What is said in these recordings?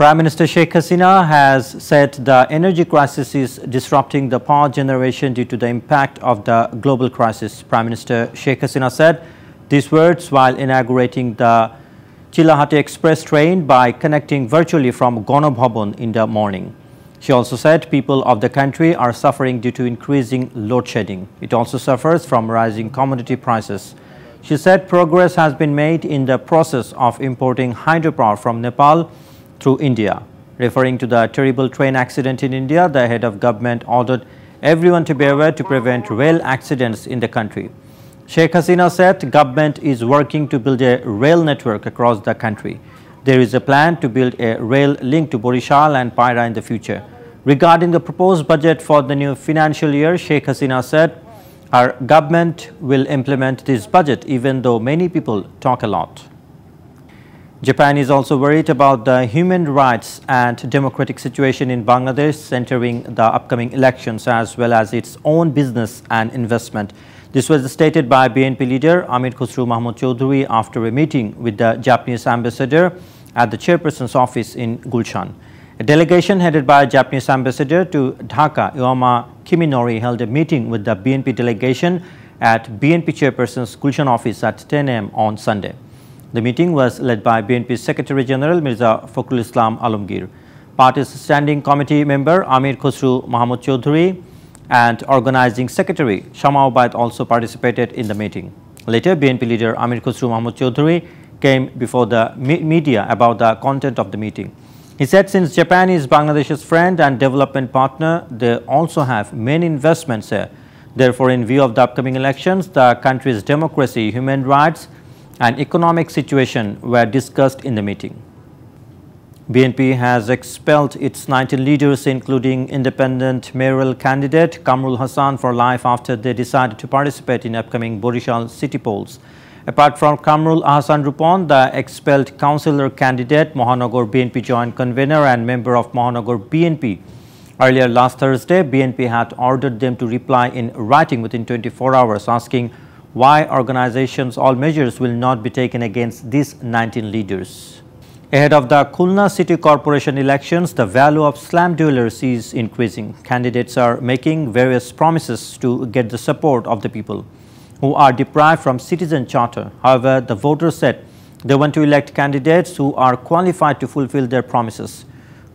Prime Minister Sheikh Hasina has said the energy crisis is disrupting the power generation due to the impact of the global crisis. Prime Minister Sheikh Hasina said these words while inaugurating the Chilahati Express train by connecting virtually from Ganabhavan in the morning. She also said people of the country are suffering due to increasing load shedding. It also suffers from rising commodity prices. She said progress has been made in the process of importing hydropower from Nepal through India. Referring to the terrible train accident in India, the head of government ordered everyone to be aware to prevent rail accidents in the country. Sheikh Hasina said government is working to build a rail network across the country. There is a plan to build a rail link to Borishal and Paira in the future. Regarding the proposed budget for the new financial year, Sheikh Hasina said our government will implement this budget even though many people talk a lot. Japan is also worried about the human rights and democratic situation in Bangladesh entering the upcoming elections as well as its own business and investment. This was stated by BNP leader Amir Khusru Mahmoud Chowdhury after a meeting with the Japanese ambassador at the chairperson's office in Gulshan. A delegation headed by Japanese ambassador to Dhaka, Iwama Kiminori, held a meeting with the BNP delegation at BNP chairperson's Gulshan office at 10 a.m. on Sunday. The meeting was led by BNP Secretary General Mirza Fakhrul Islam Alamgir, party's standing committee member Amir Khusru Mahmoud Chowdhury and organizing secretary Shama Obaid also participated in the meeting. Later, BNP leader Amir Khusru Mahmoud Chowdhury came before the me media about the content of the meeting. He said since Japan is Bangladesh's friend and development partner, they also have many investments here. Therefore, in view of the upcoming elections, the country's democracy, human rights, and economic situation were discussed in the meeting. BNP has expelled its 19 leaders including independent mayoral candidate Kamrul Hassan for life after they decided to participate in upcoming Borishal city polls. Apart from Kamrul Hassan Rupon, the expelled councillor candidate Mohanagar BNP joint convener and member of Mohanagar BNP. Earlier last Thursday, BNP had ordered them to reply in writing within 24 hours asking why organizations all measures will not be taken against these 19 leaders. Ahead of the Khulna City Corporation elections, the value of slum dwellers is increasing. Candidates are making various promises to get the support of the people who are deprived from citizen charter. However, the voters said they want to elect candidates who are qualified to fulfill their promises.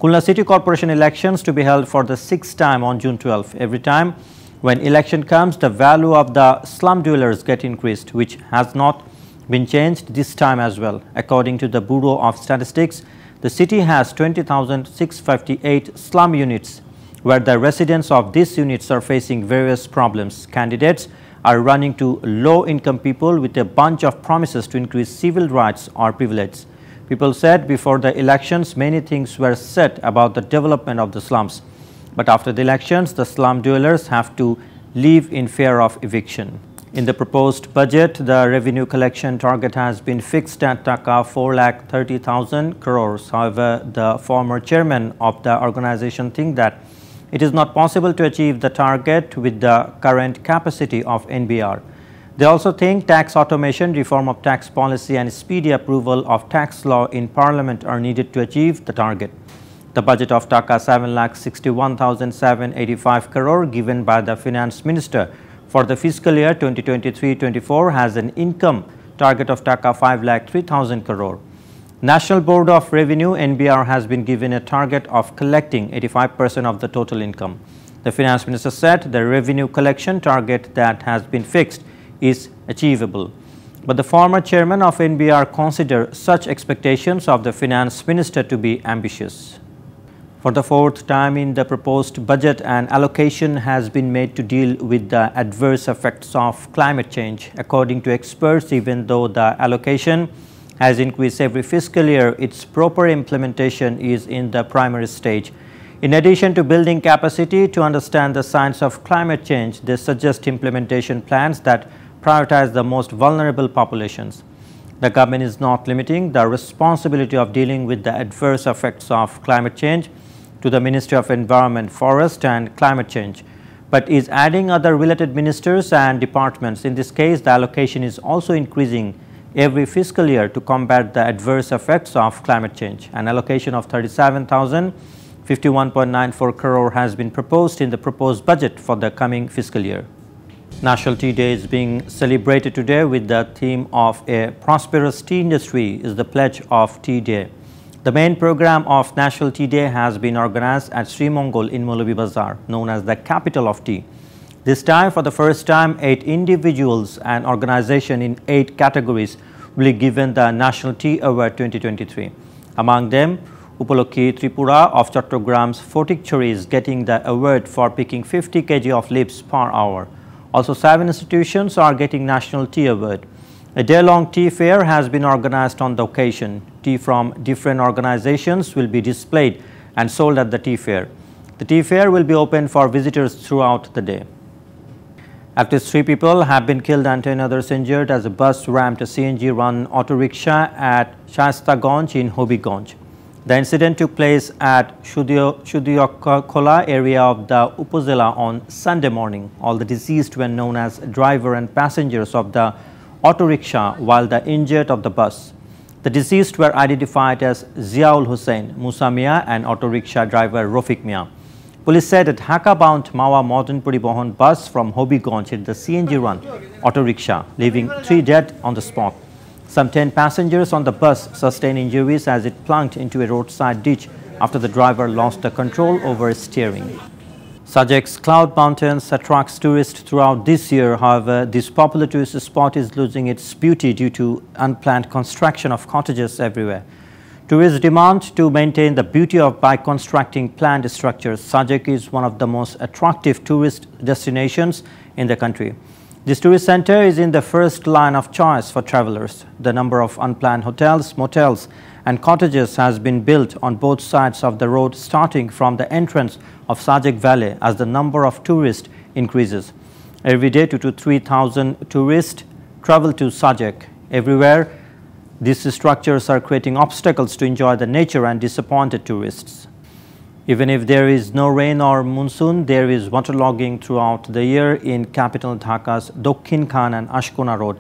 Khulna City Corporation elections to be held for the sixth time on June 12. Every time when election comes, the value of the slum dwellers get increased, which has not been changed this time as well. According to the Bureau of Statistics, the city has 20,658 slum units, where the residents of these units are facing various problems. Candidates are running to low-income people with a bunch of promises to increase civil rights or privileges. People said before the elections, many things were said about the development of the slums. But after the elections, the slum dwellers have to live in fear of eviction. In the proposed budget, the revenue collection target has been fixed at Taka 4,30,000 crores. However, the former chairman of the organization think that it is not possible to achieve the target with the current capacity of NBR. They also think tax automation, reform of tax policy and speedy approval of tax law in parliament are needed to achieve the target. The budget of Taka 7,61,785 crore given by the finance minister for the fiscal year 2023-24 has an income target of Taka 5,03,000 crore. National Board of Revenue NBR has been given a target of collecting 85% of the total income. The finance minister said the revenue collection target that has been fixed is achievable. But the former chairman of NBR considered such expectations of the finance minister to be ambitious. For the fourth time in the proposed budget, an allocation has been made to deal with the adverse effects of climate change. According to experts, even though the allocation has increased every fiscal year, its proper implementation is in the primary stage. In addition to building capacity to understand the science of climate change, they suggest implementation plans that prioritize the most vulnerable populations. The government is not limiting the responsibility of dealing with the adverse effects of climate change to the Ministry of Environment, Forest and Climate Change, but is adding other related ministers and departments. In this case, the allocation is also increasing every fiscal year to combat the adverse effects of climate change. An allocation of 37,051.94 crore has been proposed in the proposed budget for the coming fiscal year. National Tea Day is being celebrated today with the theme of a prosperous tea industry is the pledge of Tea Day. The main program of National Tea Day has been organized at Sri Mongol in Molavi known as the capital of tea. This time, for the first time, eight individuals and organizations in eight categories will be given the National Tea Award 2023. Among them, Upalokhi Tripura of Chottogram's Photikchori is getting the award for picking 50 kg of leaves per hour. Also, seven institutions are getting National Tea Award. A day-long tea fair has been organized on the occasion. Tea from different organizations will be displayed and sold at the tea fair. The tea fair will be open for visitors throughout the day. At least three people have been killed and 10 others injured as a bus rammed a CNG-run auto rickshaw at Shastaganj in Hobiganj. The incident took place at Shudiokola area of the Upazila on Sunday morning. All the deceased were known as driver and passengers of the auto rickshaw while the injured of the bus. The deceased were identified as Ziaul Hussain, Musa Mia and auto rickshaw driver Rofik Mia. Police said a Dhaka-bound Mawa Modern Puribohon bus from Hobiganj hit the CNG-run auto rickshaw, leaving three dead on the spot. Some 10 passengers on the bus sustained injuries as it plunged into a roadside ditch after the driver lost the control over steering. Sajek's Cloud Mountains attracts tourists throughout this year. However, this popular tourist spot is losing its beauty due to unplanned construction of cottages everywhere. Tourists demand to maintain the beauty of by constructing planned structures. Sajek is one of the most attractive tourist destinations in the country. This tourist center is in the first line of choice for travelers. The number of unplanned hotels, motels and cottages has been built on both sides of the road starting from the entrance of Sajek Valley as the number of tourists increases. Every day 2 to 3,000 tourists travel to Sajek. Everywhere these structures are creating obstacles to enjoy the nature and disappointed tourists. Even if there is no rain or monsoon, there is waterlogging throughout the year in capital Dhaka's Dokhin Khan and Ashkona Road.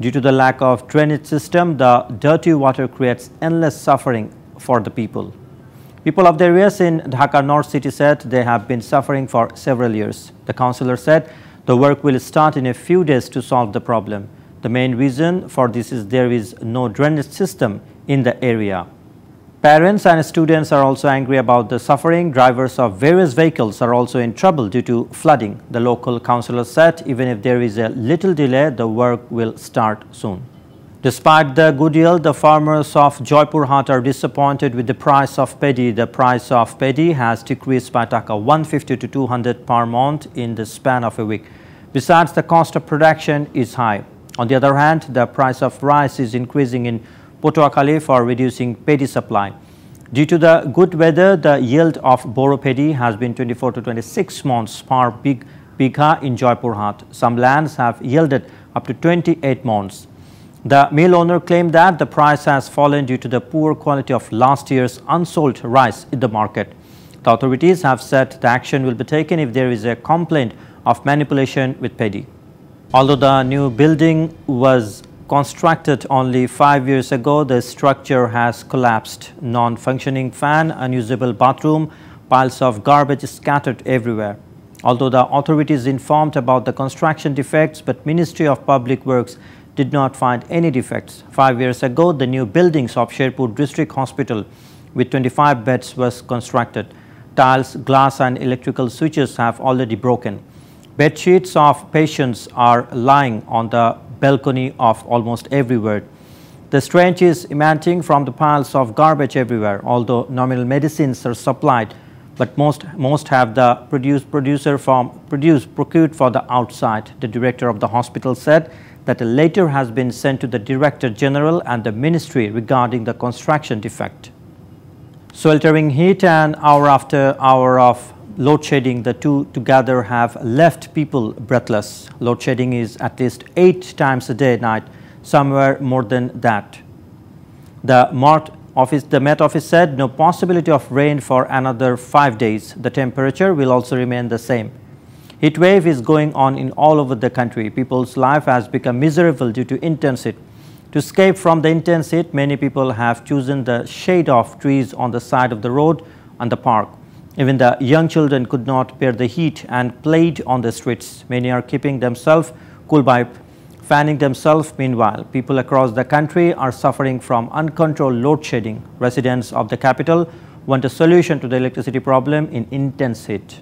Due to the lack of drainage system, the dirty water creates endless suffering for the people. People of the areas in Dhaka North City said they have been suffering for several years. The councillor said the work will start in a few days to solve the problem. The main reason for this is there is no drainage system in the area. Parents and students are also angry about the suffering. Drivers of various vehicles are also in trouble due to flooding. The local councillor said even if there is a little delay, the work will start soon. Despite the good yield, the farmers of Jaipur Hat are disappointed with the price of paddy. The price of paddy has decreased by taka 150 to 200 per month in the span of a week. Besides, the cost of production is high. On the other hand, the price of rice is increasing in Potuakhali for reducing paddy supply. Due to the good weather, the yield of Boro paddy has been 24 to 26 maunds per big bigha in Jaipur Hat. Some lands have yielded up to 28 maunds. The mill owner claimed that the price has fallen due to the poor quality of last year's unsold rice in the market. The authorities have said the action will be taken if there is a complaint of manipulation with paddy. Although the new building was Constructed only five years ago, the structure has collapsed. Non-functioning fan, unusable bathroom, piles of garbage scattered everywhere. Although the authorities informed about the construction defects, but Ministry of Public Works did not find any defects. Five years ago, the new buildings of Sherpur District Hospital with 25 beds was constructed. Tiles, glass and electrical switches have already broken. Bed sheets of patients are lying on the balcony of almost everywhere. The stench is emanating from the piles of garbage everywhere, although nominal medicines are supplied, but most, most have the produce, producer from produce procured for the outside. The director of the hospital said that a letter has been sent to the Director General and the Ministry regarding the construction defect. Sweltering heat and hour after hour of load shedding, the two together have left people breathless. Load shedding is at least eight times a day night, somewhere more than that. The Met office, the Met office said no possibility of rain for another five days. The temperature will also remain the same. Heat wave is going on in all over the country. People's life has become miserable due to intense heat. To escape from the intense heat, many people have chosen the shade of trees on the side of the road and the park. Even the young children could not bear the heat and played on the streets. Many are keeping themselves cool by fanning themselves. Meanwhile, people across the country are suffering from uncontrolled load shedding. Residents of the capital want a solution to the electricity problem in intense heat.